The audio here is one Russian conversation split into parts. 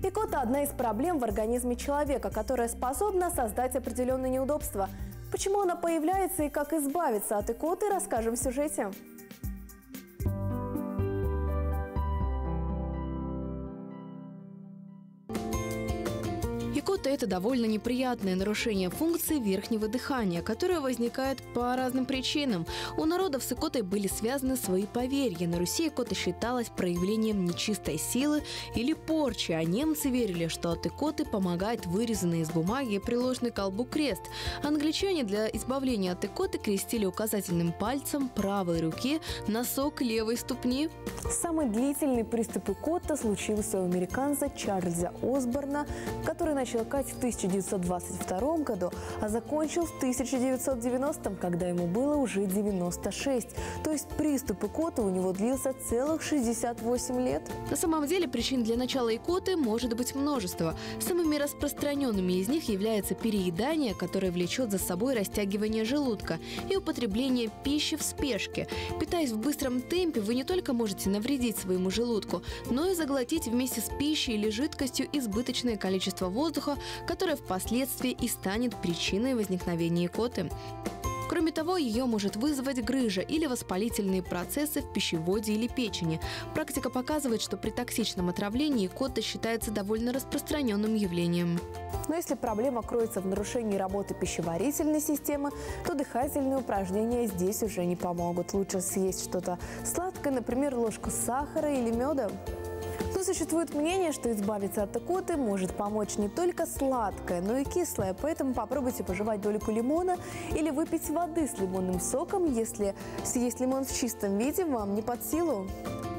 Икота – одна из проблем в организме человека, которая способна создать определенные неудобства. Почему она появляется и как избавиться от икоты, расскажем в сюжете. Икота – это довольно неприятное нарушение функции верхнего дыхания, которое возникает по разным причинам. У народов с икотой были связаны свои поверья. На Руси икота считалась проявлением нечистой силы или порчи, а немцы верили, что от икоты помогает вырезанный из бумаги приложенный колбу крест. Англичане для избавления от икоты крестили указательным пальцем правой руки носок левой ступни. Самый длительный приступ икота случился у американца Чарльза Осборна, который начал начал Кать в 1922 году, а закончил в 1990, когда ему было уже 96. То есть приступ икоты у него длился целых 68 лет. На самом деле причин для начала икоты может быть множество. Самыми распространенными из них является переедание, которое влечет за собой растягивание желудка, и употребление пищи в спешке. Питаясь в быстром темпе, вы не только можете навредить своему желудку, но и заглотить вместе с пищей или жидкостью избыточное количество воздуха, воздуха, которая впоследствии и станет причиной возникновения икоты. Кроме того, ее может вызвать грыжа или воспалительные процессы в пищеводе или печени. Практика показывает, что при токсичном отравлении икота считается довольно распространенным явлением. Но если проблема кроется в нарушении работы пищеварительной системы, то дыхательные упражнения здесь уже не помогут. Лучше съесть что-то сладкое, например, ложку сахара или меда. Но существует мнение, что избавиться от икоты может помочь не только сладкое, но и кислое. Поэтому попробуйте пожевать дольку лимона или выпить воды с лимонным соком, если съесть лимон в чистом виде вам не под силу.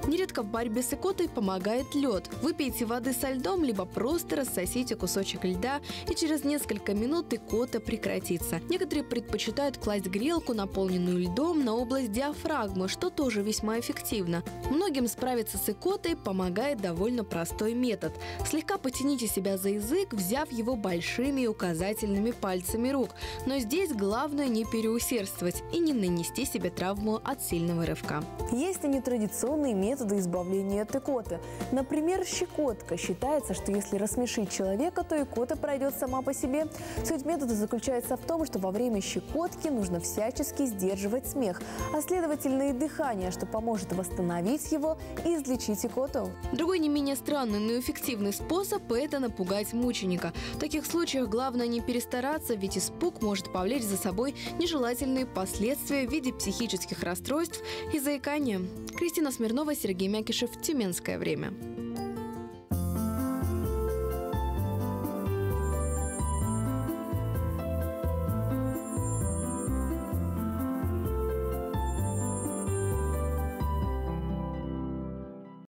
Нередко в борьбе с икотой помогает лед. Выпейте воды со льдом, либо просто рассосите кусочек льда, и через несколько минут икота прекратится. Некоторые предпочитают класть грелку, наполненную льдом, на область диафрагмы, что тоже весьма эффективно. Многим справиться с икотой помогает довольно простой метод. Слегка потяните себя за язык, взяв его большими и указательными пальцами рук. Но здесь главное не переусердствовать и не нанести себе травму от сильного рывка. Есть и нетрадиционные методы методы избавления от икоты. Например, щекотка. Считается, что если рассмешить человека, то икота пройдет сама по себе. Суть метода заключается в том, что во время щекотки нужно всячески сдерживать смех, а следовательно и дыхание, что поможет восстановить его и излечить икоту. Другой не менее странный, но эффективный способ – это напугать мученика. В таких случаях главное не перестараться, ведь испуг может повлечь за собой нежелательные последствия в виде психических расстройств и заикания. Кристина Смирнова, Сергей Мякишев. Тюменское время.